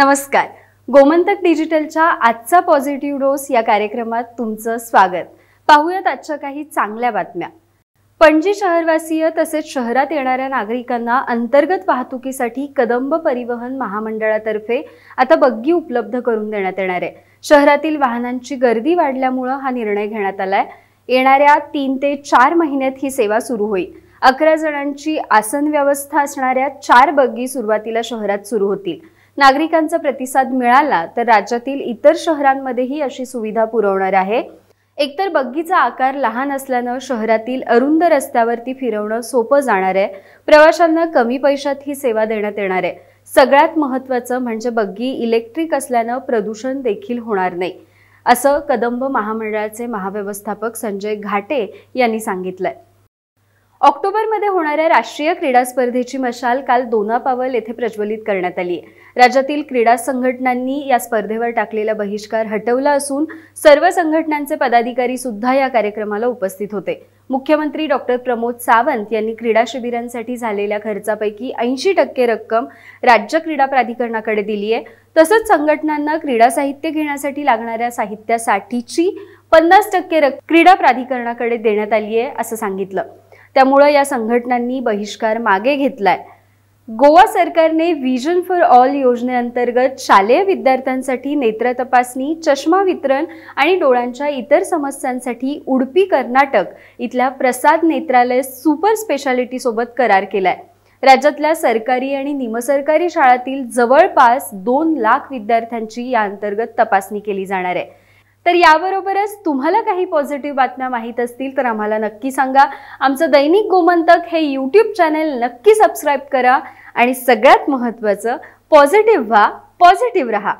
नमस्कार. गोमंतक डिजिटलच्या आजचा positive dose या कार्यक्रमात तुमचं स्वागत. पाहूयात आजच्या काही चांगल्या बातम्या. पणजी शहरवासीय तसेच शहरात येणाऱ्या नागरिकांना अंतर्गत वाहतुकीसाठी कदंब परिवहन महामंडळातर्फे आता बग्गी उपलब्ध करून देण्यात येणार आहे. शहरातील वाहनांची गर्दी वाढल्यामुळं हा निर्णय घेण्यात आलाय. येणाऱ्या तीन ते चार महिन्यात ही सेवा सुरू होईल. अकरा जणांची आसन व्यवस्था असणाऱ्या चार बग्गी सुरुवातीला शहरात सुरू होतील. नागरिकांचा प्रतिसाद मिळाला तर राज्यातील इतर शहरांमध्येही अशी सुविधा पुरवणार आहे. एकतर बग्गीचा आकार लहान असल्यानं शहरातील अरुंद रस्त्यावरती फिरवणं सोपं जाणार आहे. प्रवाशांना कमी पैशात ही सेवा देण्यात येणार आहे. सगळ्यात महत्त्वाचं म्हणजे बग्गी इलेक्ट्रिक असल्यानं प्रदूषण देखील होणार नाही. असं कदंब महामंडळाचे महाव्यवस्थापक संजय घाटे यांनी सांगितलंय. ऑक्टोबरमध्ये होणाऱ्या राष्ट्रीय क्रीडा स्पर्धेची मशाल काल दोनापावल येथे प्रज्वलित करण्यात आली राज्यातील क्रीडा संघटनांनी या स्पर्धेवर टाकलेला बहिष्कार हटवला असून सर्व संघटनांचे पदाधिकारी सुद्धा या कार्यक्रमाला उपस्थित होते. मुख्यमंत्री डॉक्टर प्रमोद सावंत यांनी क्रीडा शिबिरांसाठी झालेल्या खर्चापैकी ऐंशी टक्के रक्कम राज्य क्रीडा प्राधिकरणाकडे दिली आहे. तसंच संघटनांना क्रीडा साहित्य घेण्यासाठी लागणाऱ्या साहित्यासाठीची पन्नास टक्के रक्कम क्रीडा प्राधिकरणाकडे देण्यात आली आहे असं सांगितलं. त्यामुळं या संघटनांनी बहिष्कार मागे घेतलाय. गोवा सरकारने व्हिजन फॉर ऑल योजनेअंतर्गत शालेय विद्यार्थ्यांसाठी नेत्र तपासणी चष्मा वितरण आणि डोळ्यांच्या इतर समस्यांसाठी उडपी कर्नाटक इथल्या प्रसाद नेत्रालय सुपर स्पेशालिटीसोबत करार केलाय. राज्यातल्या सरकारी आणि निमसरकारी शाळातील जवळपास दोन लाख विद्यार्थ्यांची या अंतर्गत तपासणी केली जाणार आहे. तर याबरोबरच तुम्हाला काही पॉझिटिव्ह बातम्या माहीत असतील तर आम्हाला नक्की सांगा. आमचं दैनिक गोमंतक हे यूट्यूब चॅनेल नक्की सबस्क्राईब करा. आणि सगळ्यात महत्त्वाचं पॉझिटिव्ह व्हा पॉझिटिव्ह राहा.